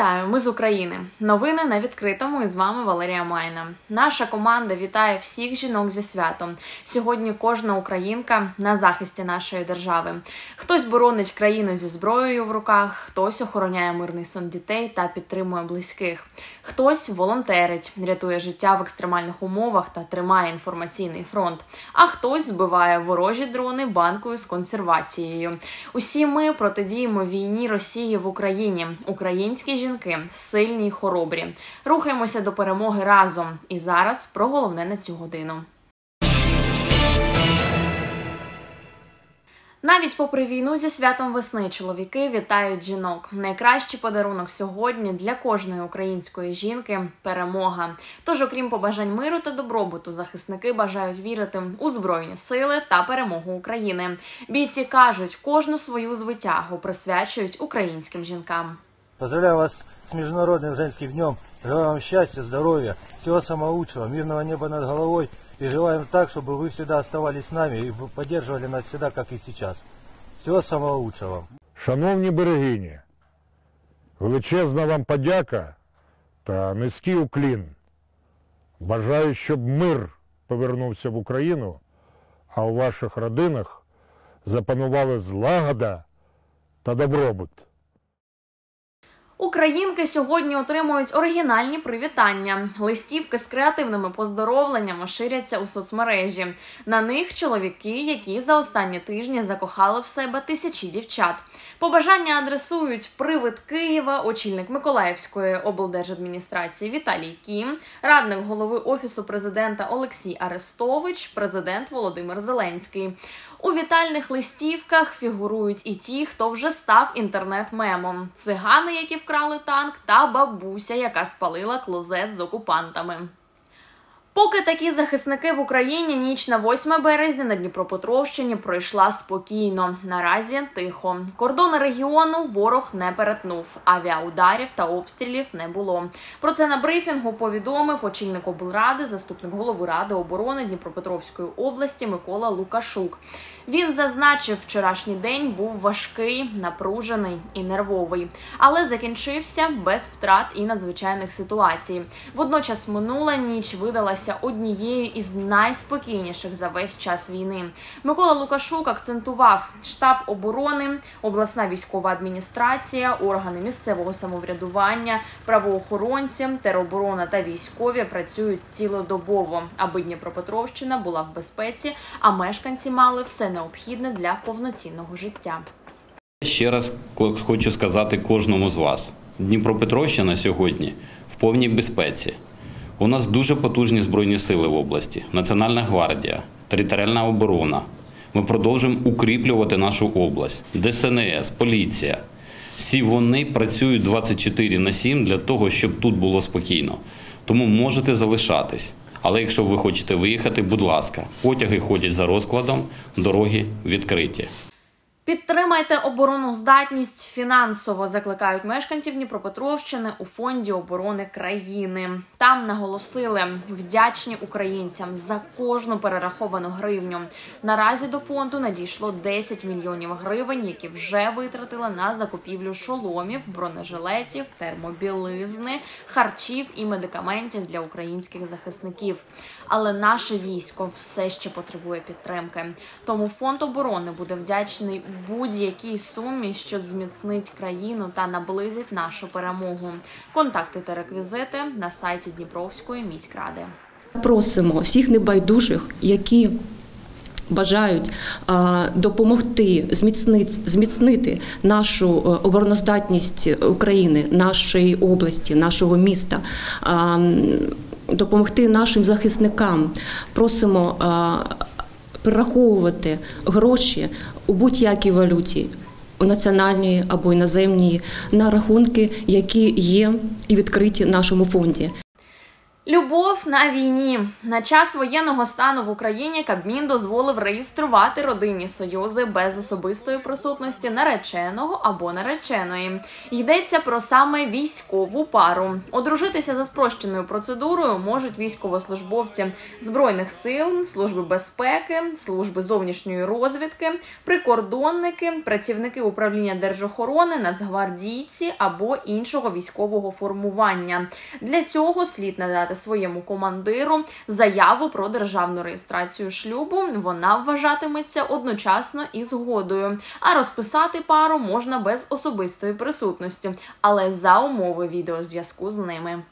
Вітаю, ми з України. Новини на відкритому і з вами Валерія Майна. Наша команда вітає всіх жінок зі святом. Сьогодні кожна українка на захисті нашої держави. Хтось боронить країну зі зброєю в руках, хтось охороняє мирний сон дітей та підтримує близьких. Хтось волонтерить, рятує життя в екстремальних умовах та тримає інформаційний фронт. А хтось збиває ворожі дрони банкою з консервацією. Усі ми протидіємо війні Росії в Україні. Українські жінки сильні й хоробрі. Рухаємося до перемоги разом. І зараз про головне на цю годину. Навіть попри війну зі святом весни чоловіки вітають жінок. Найкращий подарунок сьогодні для кожної української жінки перемога. Тож, окрім побажань миру та добробуту, захисники бажають вірити у збройні сили та перемогу України. Бійці кажуть, кожну свою звитягу присвячують українським жінкам. Поздравляю вас с Международным женским днем. Желаю вам счастья, здоровья, всего самого лучшего, мирного неба над головой. И желаем так, чтобы вы всегда оставались с нами и поддерживали нас всегда, как и сейчас. Всего самого лучшего вам. Шановні берегині, величезна вам подяка та низький уклін. Бажаю, щоб мир повернувся в Україну, а у ваших родинах запанували злагода та добробут. Українки сьогодні отримують оригінальні привітання. Листівки з креативними поздоровленнями ширяться у соцмережі. На них чоловіки, які за останні тижні закохали в себе тисячі дівчат. Побажання адресують привид Києва, очільник Миколаївської облдержадміністрації Віталій Кім, радник голови офісу президента Олексій Арестович, президент Володимир Зеленський. У вітальних листівках фігурують і ті, хто вже став інтернет-мемом: цигани, які вкрали танк, та бабуся, яка спалила клозет з окупантами. Поки такі захисники в Україні ніч на 8 березня на Дніпропетровщині пройшла спокійно. Наразі тихо. Кордони регіону ворог не перетнув. Авіаударів та обстрілів не було. Про це на брифінгу повідомив очільник облради, заступник голови ради оборони Дніпропетровської області Микола Лукашук. Він зазначив, вчорашній день був важкий, напружений і нервовий, але закінчився без втрат і надзвичайних ситуацій. Водночас минула ніч видалася однією із найспокійніших за весь час війни. Микола Лукашук акцентував штаб оборони, обласна військова адміністрація, органи місцевого самоврядування, правоохоронці, тероборона та військові працюють цілодобово, аби Дніпропетровщина була в безпеці, а мешканці мали все необхідне для повноцінного життя. Ще раз хочу сказати кожному з вас: Дніпропетровщина сьогодні в повній безпеці. У нас дуже потужні збройні сили в області, Національна гвардія, територіальна оборона. Ми продовжуємо укріплювати нашу область, ДСНС, поліція. Всі вони працюють 24 на 7 для того, щоб тут було спокійно. Тому можете залишатись. Але якщо ви хочете виїхати, будь ласка, потяги ходять за розкладом, дороги відкриті. Підтримайте обороноздатність фінансово, закликають мешканців Дніпропетровщини у фонді оборони країни. Там наголосили вдячні українцям за кожну перераховану гривню. Наразі до фонду надійшло 10 мільйонів гривень, які вже витратили на закупівлю шоломів, бронежилетів, термобілизни, харчів і медикаментів для українських захисників. Але наше військо все ще потребує підтримки. Тому фонд оборони буде вдячний будь-якій сумі, що зміцнить країну та наблизить нашу перемогу. Контакти та реквізити на сайті Дніпровської міськради. Просимо всіх небайдужих, які бажають допомогти зміцнити, зміцнити нашу е, обороноздатність України, нашої області, нашого міста. Допомогти нашим захисникам просимо перераховувати гроші у будь-якій валюті, у національній або іноземній, на рахунки, які є і відкриті в нашому фонді. Любов на війні на час воєнного стану в Україні Кабмін дозволив реєструвати родинні союзи без особистої присутності нареченого або нареченої. Йдеться про саме військову пару. Одружитися за спрощеною процедурою можуть військовослужбовці збройних сил, служби безпеки, служби зовнішньої розвідки, прикордонники, працівники управління держохорони, нацгвардійці або іншого військового формування. Для цього слід надати своєму командиру заяву про державну реєстрацію шлюбу. Вона вважатиметься одночасно і згодою. А розписати пару можна без особистої присутності, але за умови відеозв'язку з ними.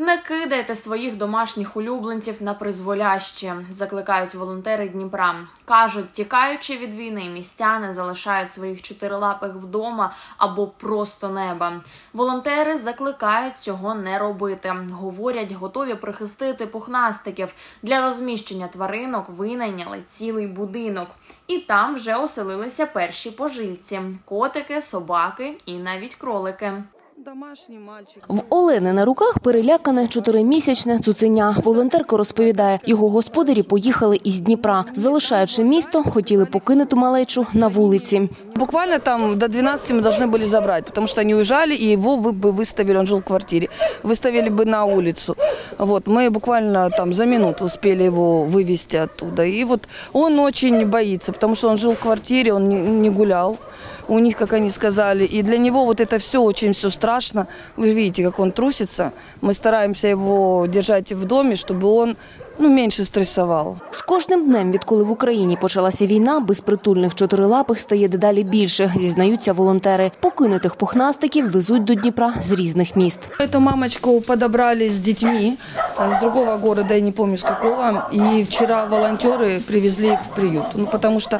Не кидайте своїх домашніх улюбленців на призволяще, закликають волонтери Дніпра. Кажуть, тікаючи від війни, містяни залишають своїх чотирилапих вдома або просто неба. Волонтери закликають цього не робити. Говорять, готові прихистити пухнастиків для розміщення тваринок. Винайняли цілий будинок, і там вже оселилися перші пожильці: котики, собаки і навіть кролики Домашний мальчик. В Олени на руках перелякане чотиримісячне цуценя. Волонтерка розповідає, його господарі поїхали із Дніпра. Залишаючи місто, хотіли покинути малечу на вулиці. Буквально там до 12 мы должны были забрать, потому что они уезжали, и его вы бы выставили, он жил в квартире, выставили бы на улицу. Вот, мы буквально там за минуту успели его вывести оттуда. И вот он очень боится, потому что он жил в квартире, он не, не гулял у них, как они сказали. И для него вот это все очень все страшно. Вы видите, как он трусится. Мы стараемся его держать в доме, чтобы он ну, меньше стрессовал. З кожним днем, відколи в Україні почалася війна, безпритульних чотирилапих стає дедалі більше, зізнаються волонтери. Покинутих пухнастиків везуть до Дніпра з різних міст. Эту мамочку подобрали с детьми а, с другого города, я не помню с какого. И вчера волонтеры привезли их в приют. Ну, потому что э,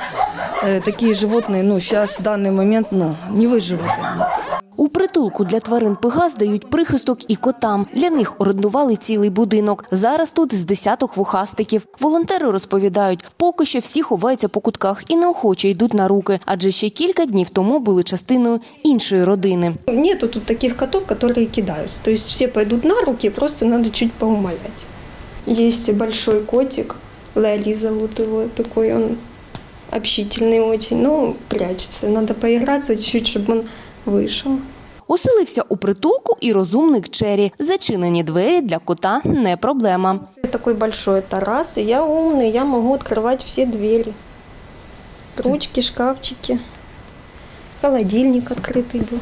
такие животные, ну, сейчас в данный момент, ну, не выживут. они. У притулку для тварин Пегас дають прихисток і котам. Для них орендували цілий будинок. Зараз тут з десяток вухастиків. Волонтери розповідають, поки що всі ховаються по кутках і неохоче йдуть на руки, адже ще кілька днів тому були частиною іншої родини. Нету тут таких котов, которые кидаются. То есть все пойдут на руки, просто надо чуть поумолять. Есть большой котик, Лэри зовут его, такой он общительный очень, но прячется. Надо поиграться чуть-чуть, чтобы он вышел. Оселився у притулку і розумник Чері. Зачинені двері для кота не проблема. Такой большой тарас, и я умный, я могу открывать все двери. Ручки, шкафчики. Холодильник открытый был.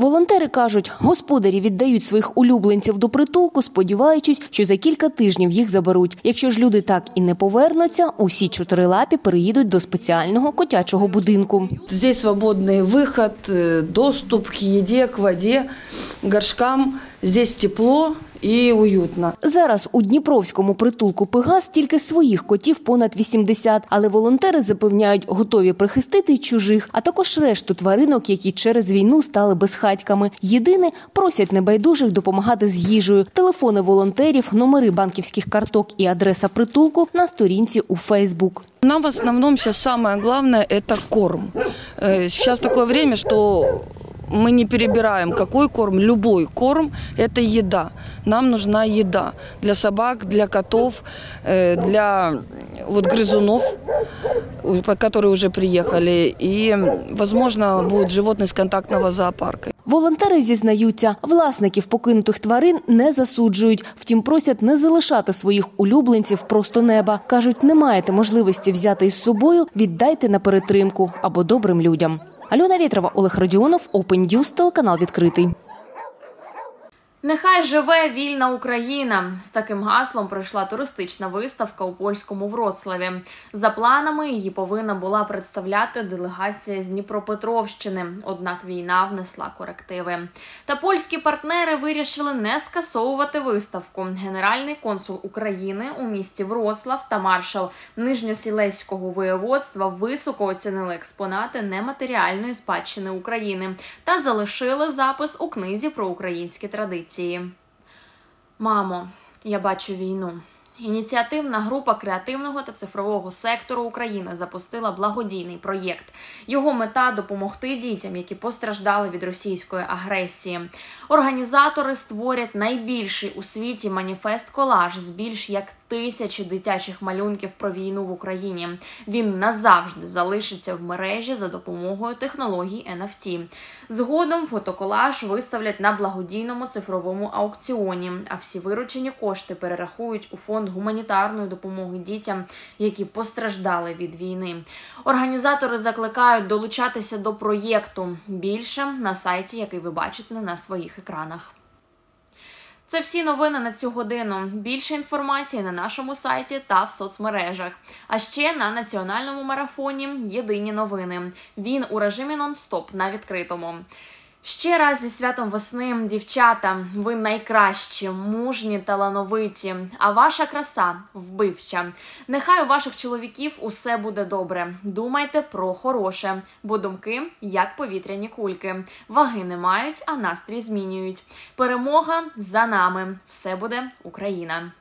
Волонтери кажуть, господарі віддають своїх улюбленців до притулку, сподіваючись, що за кілька тижнів їх заберуть. Якщо ж люди так і не повернуться, усі чотирилапі переїдуть до спеціального котячого будинку. Здесь свободный выход, э, доступ к еде, к воде, горшкам. Здесь тепло и уютно. Зараз у Дніпровському притулку Пегас тільки своїх котів понад 80, але волонтери запевняють, готові прихистити й чужих, а також решту тваринок, які через війну стали безхатьками. Єдине просять небайдужих допомагати з їжею. Телефони волонтерів, номери банківських карток і адреса притулку на сторінці у Фейсбук. Нам в основном сейчас самое главное – это корм. Сейчас такое время, что мы не перебираем, какой корм, любой корм – это еда. Нам нужна еда для собак, для котов, э, для м, вот грызунов, у- по- которые уже приехали. И, м, возможно, будут животные с контактного зоопарка. Волонтери зізнаються, власників покинутих тварин не засуджують. Втім, просять не залишати своїх улюбленців просто неба. кажуть, не маєте можливості взяти із собою, віддайте на перетримку або добрим людям. Альона Вєтрова, Олег Радіонов, Open News, телеканал відкритий. Нехай живе вільна Україна. З таким гаслом пройшла туристична виставка у польському Вроцлаві. За планами її повинна була представляти делегація з Дніпропетровщини. Однак війна внесла корективи. Та польські партнери вирішили не скасовувати виставку. Генеральний консул України у місті Вроцлав та маршал Нижньосілеського воєводства високо оцінили експонати нематеріальної спадщини України та залишили запис у книзі про українські традиції. Мамо, я бачу війну. Ініціативна група креативного та цифрового сектору України запустила благодійний проєкт. Його мета допомогти дітям, які постраждали від російської агресії. Організатори створять найбільший у світі маніфест колаж з більш як тисячі дитячих малюнків про війну в Україні. Він назавжди залишиться в мережі за допомогою технологій NFT. Згодом фотоколаж виставлять на благодійному цифровому аукціоні, а всі виручені кошти перерахують у фонд гуманітарної допомоги дітям, які постраждали від війни. Організатори закликають долучатися до проєкту більше на сайті, який ви бачите на своїх екранах. Це всі новини на цю годину. Більше інформації на нашому сайті та в соцмережах. А ще на національному марафоні Єдині новини. Він у режимі нон-стоп на відкритому. Ще раз зі святом весни, дівчата, ви найкращі, мужні, талановиті, а ваша краса вбивча. Нехай у ваших чоловіків усе буде добре. Думайте про хороше, бо думки як повітряні кульки. Ваги не мають, а настрій змінюють. Перемога за нами. Все буде Україна.